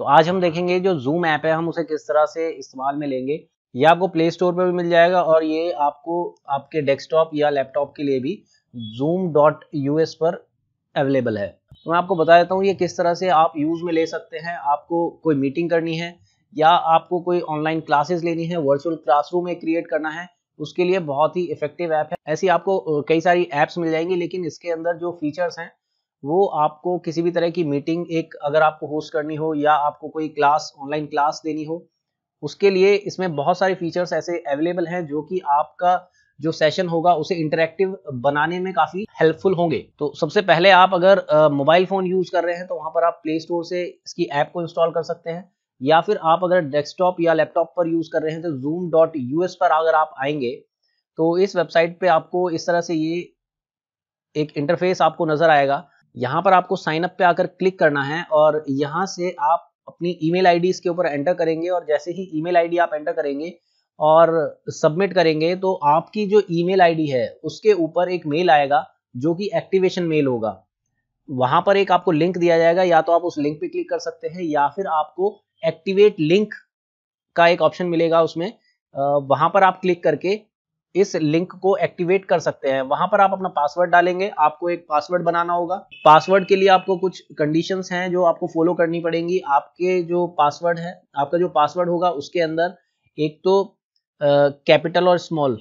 तो आज हम देखेंगे जो जूम ऐप है, हम उसे किस तरह से इस्तेमाल में लेंगे। ये आपको प्ले स्टोर पर भी मिल जाएगा और ये आपको आपके डेस्कटॉप या लैपटॉप के लिए भी जूम डॉट यूएस पर अवेलेबल है। तो मैं आपको बता देता हूँ, ये किस तरह से आप यूज़ में ले सकते हैं। आपको कोई मीटिंग करनी है या आपको कोई ऑनलाइन क्लासेस लेनी है वर्चुअल क्लासरूम में क्रिएट करना है, उसके लिए बहुत ही इफ़ेक्टिव ऐप है। ऐसी आपको कई सारी ऐप्स मिल जाएँगी, लेकिन इसके अंदर जो फीचर्स हैं वो आपको किसी भी तरह की मीटिंग एक अगर आपको होस्ट करनी हो या आपको कोई क्लास ऑनलाइन क्लास देनी हो, उसके लिए इसमें बहुत सारे फीचर्स ऐसे अवेलेबल हैं जो कि आपका जो सेशन होगा उसे इंटरेक्टिव बनाने में काफ़ी हेल्पफुल होंगे। तो सबसे पहले आप अगर मोबाइल फ़ोन यूज़ कर रहे हैं तो वहाँ पर आप प्ले स्टोर से इसकी ऐप को इंस्टॉल कर सकते हैं। या फिर आप अगर डेस्कटॉप या लैपटॉप पर यूज़ कर रहे हैं तो जूम डॉट यूएस पर अगर आप आएँगे तो इस वेबसाइट पे आपको इस तरह से ये एक इंटरफेस आपको नज़र आएगा। यहाँ पर आपको साइन अप पे आकर क्लिक करना है और यहाँ से आप अपनी ईमेल आईडी इसके ऊपर एंटर करेंगे और जैसे ही ईमेल आईडी आप एंटर करेंगे और सबमिट करेंगे तो आपकी जो ईमेल आईडी है, उसके ऊपर एक मेल आएगा जो कि एक्टिवेशन मेल होगा। वहाँ पर एक आपको लिंक दिया जाएगा, या तो आप उस लिंक पे क्लिक कर सकते हैं, या फिर आपको एक्टिवेट लिंक का एक ऑप्शन मिलेगा उसमें। वहाँ पर आप क्लिक करके इस लिंक को एक्टिवेट कर सकते हैं। वहाँ पर आप अपना पासवर्ड डालेंगे, आपको एक पासवर्ड बनाना होगा। पासवर्ड के लिए आपको कुछ कंडीशंस हैं जो आपको फॉलो करनी पड़ेंगी। आपके जो पासवर्ड है, आपका जो पासवर्ड होगा उसके अंदर एक तो कैपिटल और स्मॉल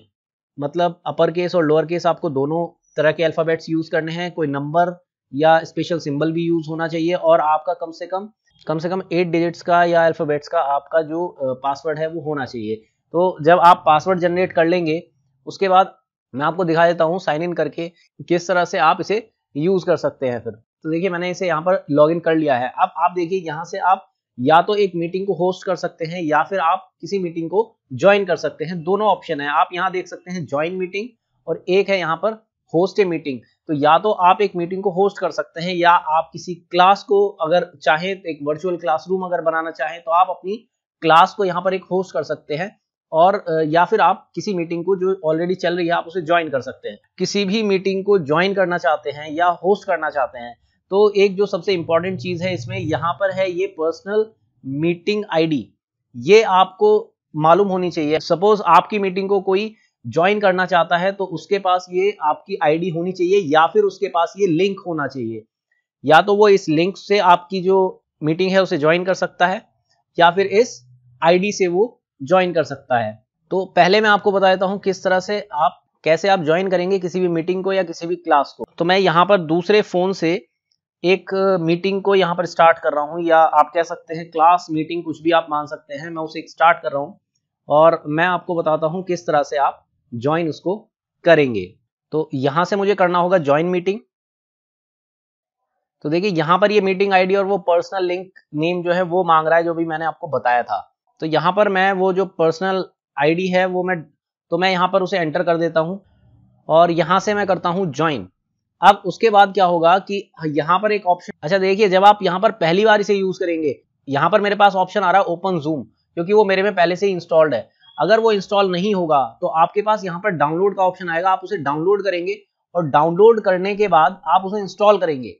मतलब अपर केस और लोअर केस आपको दोनों तरह के अल्फाबेट्स यूज़ करने हैं। कोई नंबर या स्पेशल सिंबल भी यूज़ होना चाहिए और आपका कम से कम कम से कम एट डिजिट्स का या अल्फाबेट्स का आपका जो पासवर्ड है वो होना चाहिए। तो जब आप पासवर्ड जनरेट कर लेंगे उसके बाद मैं आपको दिखा देता हूँ साइन इन करके किस तरह से आप इसे यूज़ कर सकते हैं फिर। तो देखिए, मैंने इसे यहाँ पर लॉग इन कर लिया है। अब आप देखिए, यहाँ से आप या तो एक मीटिंग को होस्ट कर सकते हैं या फिर आप किसी मीटिंग को ज्वाइन कर सकते हैं। दोनों ऑप्शन है। आप यहाँ देख सकते हैं ज्वाइन मीटिंग और एक है यहाँ पर होस्ट ए मीटिंग तो या तो आप एक मीटिंग को होस्ट कर सकते हैं या आप किसी क्लास को अगर चाहें, एक वर्चुअल क्लासरूम अगर बनाना चाहें तो आप अपनी क्लास को यहाँ पर एक होस्ट कर सकते हैं। और या फिर आप किसी मीटिंग को जो ऑलरेडी चल रही है, आप उसे ज्वाइन कर सकते हैं। किसी भी मीटिंग को ज्वाइन करना चाहते हैं या होस्ट करना चाहते हैं तो एक जो सबसे इंपॉर्टेंट चीज़ है इसमें, यहाँ पर है ये पर्सनल मीटिंग आईडी ये आपको मालूम होनी चाहिए। सपोज़ आपकी मीटिंग को कोई ज्वाइन करना चाहता है तो उसके पास ये आपकी आईडी होनी चाहिए, या फिर उसके पास ये लिंक होना चाहिए। या तो वो इस लिंक से आपकी जो मीटिंग है, उसे ज्वाइन कर सकता है, या फिर इस आईडी से वो ज्वाइन कर सकता है। तो पहले मैं आपको बता देता हूँ किस तरह से आप, कैसे आप ज्वाइन करेंगे किसी भी मीटिंग को या किसी भी क्लास को। तो मैं यहाँ पर दूसरे फ़ोन से एक मीटिंग को यहाँ पर स्टार्ट कर रहा हूँ, या आप कह सकते हैं क्लास मीटिंग कुछ भी आप मान सकते हैं, मैं उसे स्टार्ट कर रहा हूँ। और मैं आपको बताता हूँ किस तरह से आप ज्वाइन उसको करेंगे। तो यहाँ से मुझे करना होगा ज्वाइन मीटिंग तो देखिए, यहाँ पर ये मीटिंग आईडी और वो पर्सनल लिंक नेम जो है वो मांग रहा है, जो भी मैंने आपको बताया था। तो यहाँ पर मैं वो जो पर्सनल आईडी है, वो मैं तो मैं यहाँ पर उसे एंटर कर देता हूँ और यहाँ से मैं करता हूँ ज्वाइन अब उसके बाद क्या होगा कि यहाँ पर एक ऑप्शन अच्छा देखिए, जब आप यहाँ पर पहली बार इसे यूज़ करेंगे, यहाँ पर मेरे पास ऑप्शन आ रहा है ओपन जूम क्योंकि वो मेरे में पहले से इंस्टॉल्ड है। अगर वो इंस्टॉल नहीं होगा तो आपके पास यहाँ पर डाउनलोड का ऑप्शन आएगा, आप उसे डाउनलोड करेंगे और डाउनलोड करने के बाद आप उसे इंस्टॉल करेंगे।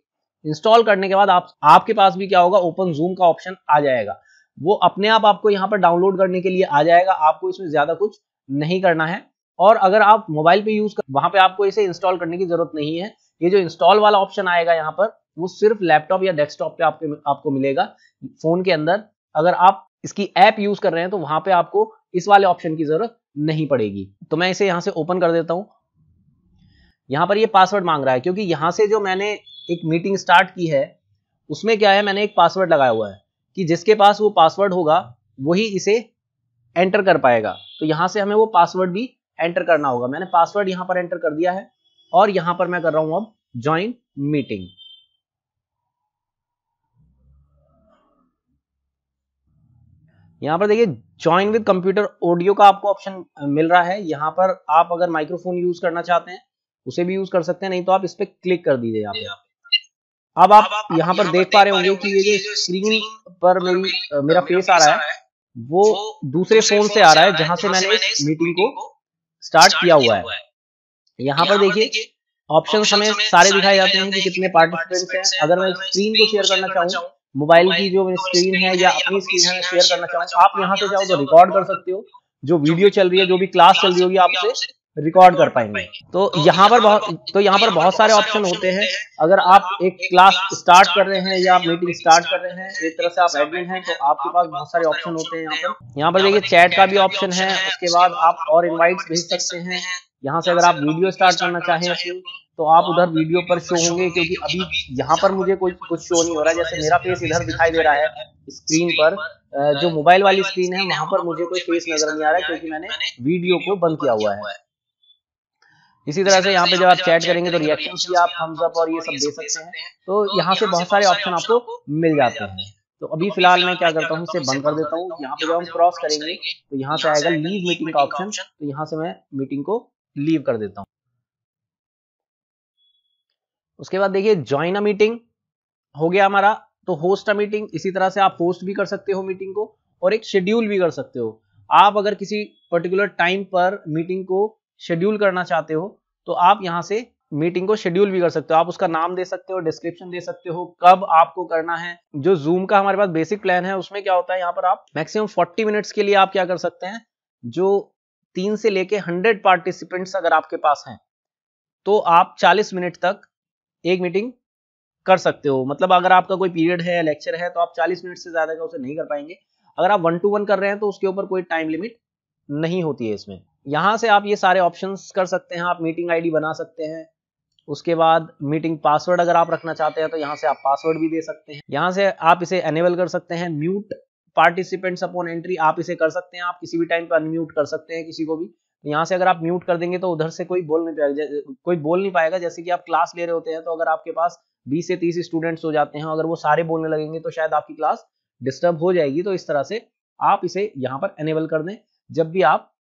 इंस्टॉल करने के बाद आप, आपके पास भी क्या होगा ओपन जूम का ऑप्शन आ जाएगा। वो अपने आप आपको यहाँ पर डाउनलोड करने के लिए आ जाएगा। आपको इसमें ज़्यादा कुछ नहीं करना है। और अगर आप मोबाइल पे यूज़ कर, वहाँ पे आपको इसे इंस्टॉल करने की ज़रूरत नहीं है। ये जो इंस्टॉल वाला ऑप्शन आएगा यहाँ पर, वो सिर्फ़ लैपटॉप या डेस्कटॉप पे आपके, आपको मिलेगा फ़ोन के अंदर। अगर आप इसकी ऐप यूज़ कर रहे हैं तो वहाँ पे आपको इस वाले ऑप्शन की ज़रूरत नहीं पड़ेगी। तो मैं इसे यहाँ से ओपन कर देता हूँ। यहाँ पर ये पासवर्ड मांग रहा है, क्योंकि यहाँ से जो मैंने एक मीटिंग स्टार्ट की है, उसमें क्या है, मैंने एक पासवर्ड लगाया हुआ है। कि जिसके पास वो पासवर्ड होगा, वही इसे एंटर कर पाएगा। तो यहाँ से हमें वो पासवर्ड भी एंटर करना होगा। मैंने पासवर्ड यहाँ पर एंटर कर दिया है और यहाँ पर मैं कर रहा हूँ अब ज्वाइन मीटिंग यहाँ पर देखिए ज्वाइन विद कंप्यूटर ऑडियो का आपको ऑप्शन मिल रहा है। यहाँ पर आप अगर माइक्रोफोन यूज़ करना चाहते हैं, उसे भी यूज़ कर सकते हैं, नहीं तो आप इस पर क्लिक कर दीजिए यहाँ पे। अब आप यहाँ पर देख पा रहे होंगे कि ये जो स्क्रीन पर मेरी मेरा फेस आ रहा है वो दूसरे फ़ोन से आ रहा है जहाँ से मैंने इस मीटिंग को स्टार्ट किया हुआ है। यहाँ पर देखिए ऑप्शन हमें सारे दिखाए जाते हैं कि कितने पार्टिसिपेंट्स हैं। अगर मैं स्क्रीन को शेयर करना चाहूँ मोबाइल की जो स्क्रीन है या अपनी स्क्रीन है शेयर करना चाहूँ आप यहाँ से जाओ तो रिकॉर्ड कर सकते हो जो वीडियो चल रही है जो भी क्लास चल रही होगी आप उसे रिकॉर्ड कर पाएँगे। तो यहाँ पर बहुत तो यहाँ पर बहुत सारे ऑप्शन होते हैं। अगर आप एक क्लास स्टार्ट कर रहे हैं या आप मीटिंग स्टार्ट कर रहे हैं एक तरह से आप एडमिन हैं तो आपके पास बहुत सारे ऑप्शन होते हैं यहाँ पर। यहाँ पर देखिए चैट का भी ऑप्शन है उसके बाद आप और इनवाइट भेज सकते हैं। यहाँ से अगर आप वीडियो स्टार्ट करना चाहें तो आप उधर वीडियो पर शो होंगे क्योंकि अभी यहाँ पर मुझे कोई कुछ शो नहीं हो रहा है जैसे मेरा फेस इधर दिखाई दे रहा है। स्क्रीन पर जो मोबाइल वाली स्क्रीन है वहाँ पर मुझे कोई फेस नज़र नहीं आ रहा है क्योंकि मैंने वीडियो को बंद किया हुआ है इसी तरह से यहाँ पे जब आप चैट करेंगे तो रिएक्शन भी आप थम्स अप और ये सब दे सकते हैं। तो यहाँ से बहुत सारे ऑप्शन आपको मिल जाते हैं। तो अभी फ़िलहाल मैं क्या करता हूँ इसे बंद कर देता हूँ। यहाँ पे जब हम क्रॉस करेंगे तो यहाँ से आएगा लीव मीटिंग का ऑप्शन तो यहाँ से मैं मीटिंग को लीव कर देता हूँ। उसके बाद देखिए ज्वाइन अ मीटिंग हो गया हमारा तो होस्ट अ मीटिंग इसी तरह से आप होस्ट भी कर सकते हो मीटिंग को और एक शेड्यूल भी कर सकते हो। आप अगर किसी पर्टिकुलर टाइम पर मीटिंग को शेड्यूल करना चाहते हो तो आप यहाँ से मीटिंग को शेड्यूल भी कर सकते हो। आप उसका नाम दे सकते हो, डिस्क्रिप्शन दे सकते हो, कब आपको करना है। जो जूम का हमारे पास बेसिक प्लान है, उसमें क्या होता है, यहाँ पर आप मैक्सिमम 40 मिनट्स के लिए आप क्या कर सकते हैं, जो तीन से लेके हंड्रेड पार्टिसिपेंट्स अगर आपके पास हैं तो आप 40 मिनट तक एक मीटिंग कर सकते हो। मतलब अगर आपका कोई पीरियड है लेक्चर है तो आप 40 मिनट से ज़्यादा का उसे नहीं कर पाएँगे। अगर आप वन टू वन कर रहे हैं तो उसके ऊपर कोई टाइम लिमिट नहीं होती है इसमें। यहाँ से आप ये सारे ऑप्शंस कर सकते हैं, आप मीटिंग आईडी बना सकते हैं। उसके बाद मीटिंग पासवर्ड अगर आप रखना चाहते हैं तो यहाँ से आप पासवर्ड भी दे सकते हैं। यहाँ से आप इसे एनेबल कर सकते हैं। म्यूट पार्टिसिपेंट्स अपॉन एंट्री आप इसे कर सकते हैं। आप किसी भी टाइम पर अनम्यूट कर सकते हैं किसी को भी। तो यहाँ से अगर आप म्यूट कर देंगे तो उधर से कोई बोल नहीं पाएगा कोई बोल नहीं पाएगा। जैसे कि आप क्लास ले रहे होते हैं तो अगर आपके पास 20 से 30 स्टूडेंट्स हो जाते हैं, अगर वो सारे बोलने लगेंगे तो शायद आपकी क्लास डिस्टर्ब हो जाएगी। तो इस तरह से आप इसे यहाँ पर एनेबल कर दें। जब भी आप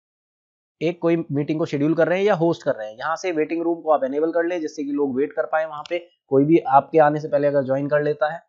एक कोई मीटिंग को शेड्यूल कर रहे हैं या होस्ट कर रहे हैं। यहाँ से वेटिंग रूम को आप एनेबल कर ले जिससे कि लोग वेट कर पाए वहाँ पे। कोई भी आपके आने से पहले अगर ज्वाइन कर लेता है।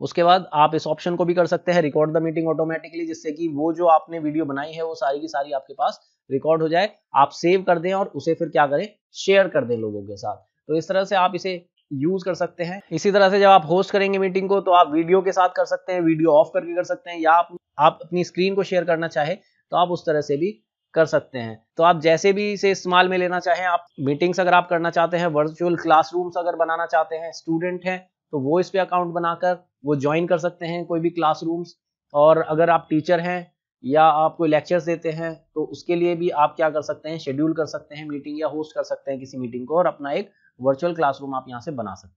उसके बाद आप इस ऑप्शन को भी कर सकते हैं रिकॉर्ड द मीटिंग ऑटोमेटिकली जिससे कि वो जो आपने वीडियो बनाई है वो सारी की सारी आपके पास रिकॉर्ड हो जाए। आप सेव कर दें और उसे फिर क्या करें? शेयर कर दें लोगों के साथ। तो इस तरह से आप इसे यूज़ कर सकते हैं। इसी तरह से जब आप होस्ट करेंगे मीटिंग को तो आप वीडियो के साथ कर सकते हैं वीडियो ऑफ़ करके कर सकते हैं या आप, अपनी स्क्रीन को शेयर करना चाहे तो आप उस तरह से भी कर सकते हैं। तो आप जैसे भी इसे इस्तेमाल में लेना चाहें, आप मीटिंग्स अगर आप करना चाहते हैं वर्चुअल क्लासरूम्स अगर बनाना चाहते हैं स्टूडेंट हैं तो वो इस पे अकाउंट बनाकर वो ज्वाइन कर सकते हैं कोई भी क्लासरूम्स और अगर आप टीचर हैं या आप कोई लेक्चर्स देते हैं तो उसके लिए भी आप क्या कर सकते हैं शेड्यूल कर सकते हैं मीटिंग या होस्ट कर सकते हैं किसी मीटिंग को और अपना एक वर्चुअल क्लासरूम आप यहाँ से बना सकते हैं।